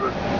Thank you.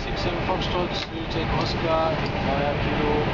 67 Foxtrot, you take Oscar, via Kilo,